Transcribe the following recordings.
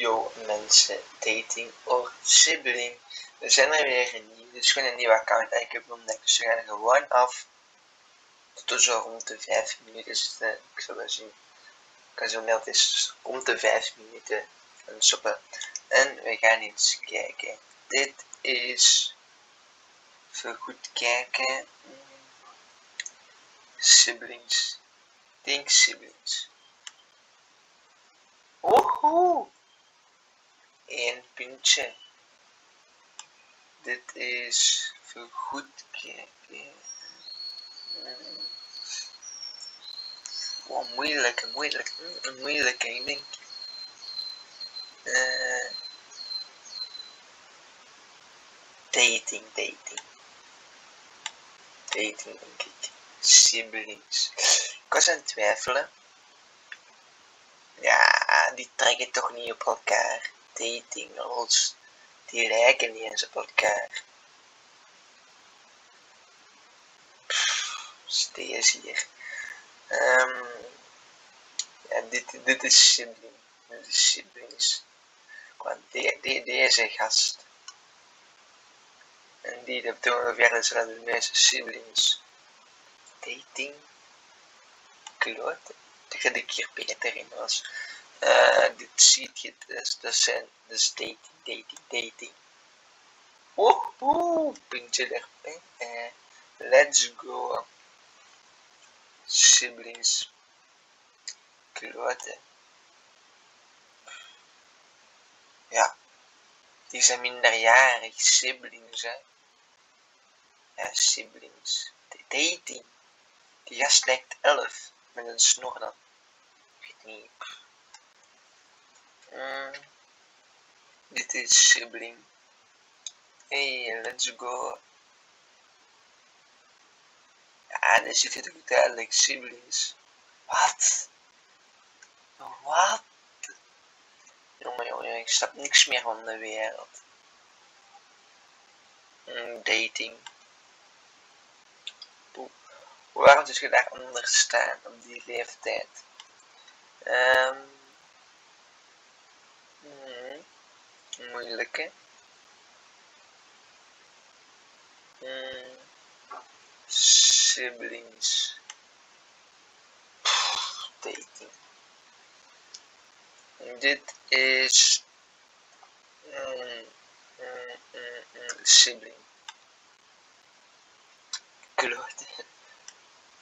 Yo mensen, dating or sibling. We zijn er weer een nieuw, dus gewoon een nieuwe account en ik heb ontdekt. Dus we gaan er gewoon af. Tot zo rond de 5 minuten zitten. Ik zal wel zien. Ik zo net is rond de 5 minuten gaan stoppen. En we gaan eens kijken. Dit is. Even goed kijken. Siblings. Denk siblings. Woehoe! Eén puntje. Dit is goed kijken. Moeilijk, moeilijk, moeilijk, ik denk. Uh, dating, dating. Dating, denk. Siblings. Ik was aan het twijfelen. Ja, die trekken toch niet op elkaar. Dating, los. Die lijken niet eens op elkaar. Deze hier. Um, ja, dit, dit is sibling. Dit is siblings. Want die, die, deze gast. En die, dat doen we verder zijn de meeste siblings. Dating. Klote. Dat je de keer beter in was. Uh, dit ziet je, dus, zijn, dus dating, dating, dating. Woehoe, puntje erbij. Uh, let's go. Siblings. Klote. Ja. Die zijn minderjarig. Siblings, hè. Ja, siblings. Dating. Die gast lijkt 11. Met een snor dan. Ik weet niet. Mm. Dit is sibling. Hey, let's go. Ja, dit ziet er goed duidelijk. Siblings. Wat? Wat? Jongen, jongen, ik snap niks meer van de wereld. Mm, dating. Waarom zou je daaronder staan op die leeftijd? Um, hmm, moeilijke. Hmm, siblings. Dating. Dit is mm, mm, mm, sibling. Klote.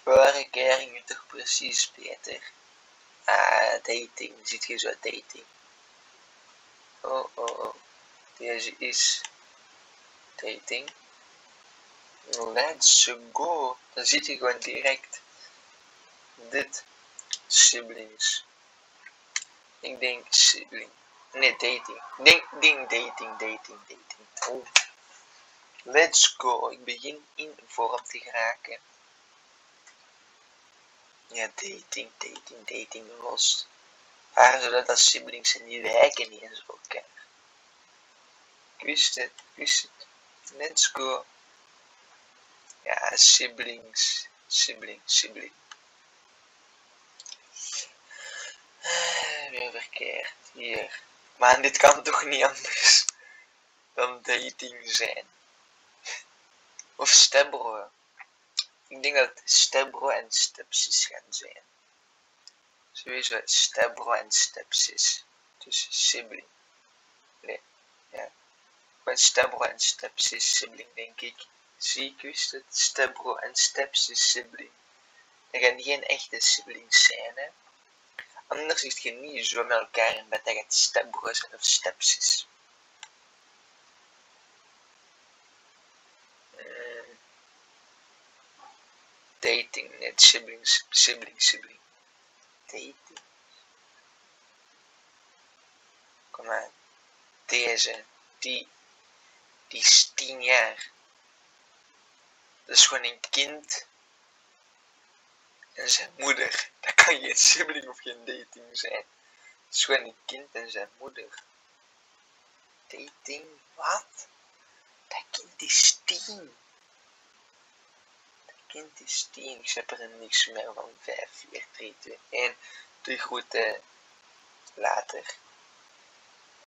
Vorige keer ging het toch precies beter. Ah, dating. Ziet je zo dating. Oh, oh, oh. Deze is dating. Let's go. Dan ziet je gewoon direct dit siblings. Ik denk sibling. Nee, dating. Denk, denk dating, dating, dating. Oh. Let's go. Ik begin in vorm te geraken. Ja, dating, dating, dating los. Waren ze dat siblings en die lijken niet eens op elkaar. Ik wist het, ik wist het. Let's go. Ja, siblings, sibling, sibling. Weer verkeerd, hier. Maar dit kan toch niet anders dan dating zijn. Of stembro. Ik denk dat het stepbro en stepsis gaan zijn. Sowieso stepbro en stepsis. Dus sibling. Nee, ja. Gewoon stepbro en stepsis sibling, denk ik. Zie ik wist het. Stepbro en stepsis sibling. Dat gaan geen echte siblings zijn, hè. Anders is je niet zo met elkaar in bed dat stepbro zijn of stepsis. dating, net siblings, sibling, sibling. Dating. Kom. Deze, die, die is tien jaar. Dat is gewoon een kind en zijn moeder. Dat kan geen sibling of geen dating zijn. Het is gewoon een kind en zijn moeder. Dating? Wat? Dat kind is tien kind is 10. Ik heb er niks meer van 5, 4, 3, 2, 1. De groeten later.